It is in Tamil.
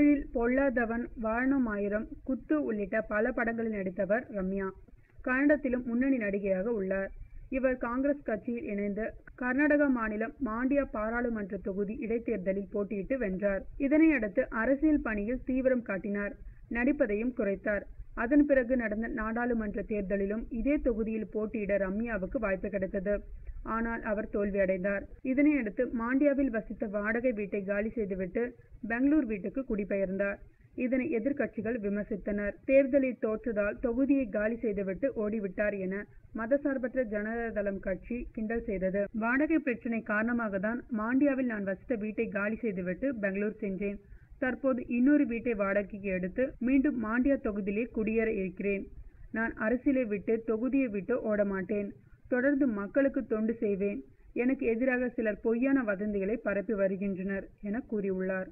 தமிழில் பொல்லாதவன் வாழணுமாயிரம் குத்து உள்ளிட்ட பல படங்களில் நடித்தவர் ரம்யா. கன்னடத்திலும் முன்னணி நடிகையாக உள்ளார். இவர் காங்கிரஸ் கட்சியில் இணைந்து கர்நாடக மாநிலம் மாண்டியா பாராளுமன்ற தொகுதி இடைத்தேர்தலில் போட்டியிட்டு வென்றார். இதனையடுத்து அரசியல் பணியில் தீவிரம் காட்டினார். நடிப்பதையும் குறைத்தார். அதன் பிறகு நடந்த நாடாளுமன்ற தேர்தலிலும் இதே தொகுதியில் போட்டியிட ரம்யாவுக்கு வாய்ப்பு கிடைத்தது. ஆனால் அவர் தோல்வியடைந்தார். இதனையடுத்து மாண்டியாவில் வசித்த வாடகை வீட்டை காலி செய்துவிட்டு பெங்களூர் வீட்டுக்கு குடிபெயர்ந்தார். இதனை எதிர்க்கட்சிகள் விமர்சித்தனர். தேர்தலில் தோற்றதால் தொகுதியை காலி செய்துவிட்டு ஓடிவிட்டார் என மதசார்பற்ற ஜனதாதளம் கட்சி கிண்டல் செய்தது. வாடகை பிரச்சினை காரணமாக தான் மாண்டியாவில் நான் வசித்த வீட்டை காலி செய்துவிட்டு பெங்களூர் சென்றேன். தற்போது இன்னொரு வீட்டை வாடகைக்கு எடுத்து மீண்டும் மாண்டியா தொகுதியிலே குடியேற இருக்கிறேன். நான் அரசியலை விட்டு தொகுதியை விட்டு ஓட மாட்டேன் தொடர்ந்து மக்களுக்கு தொண்டு செய்வேன். எனக்கு எதிராக சிலர் பொய்யான வதந்திகளை பரப்பி வருகின்றனர் என கூறியுள்ளார்.